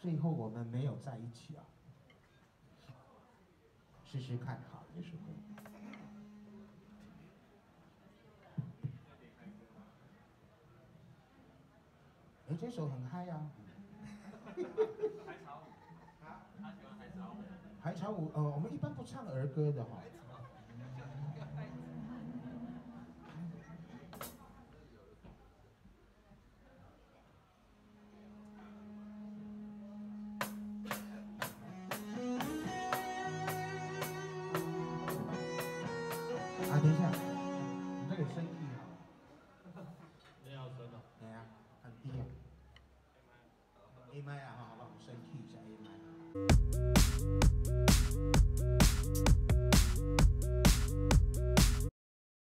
最后我们没有在一起啊。试试看，好，这首歌。哎，这首很嗨呀、海草舞，啊！他喜欢海草舞。海潮舞，呃，我们一般不唱儿歌的哈。啊，等一下，你这里声音啊，没有声了，等下，很低啊。A 麦啊，好，好吧，我们升一下 A 麦。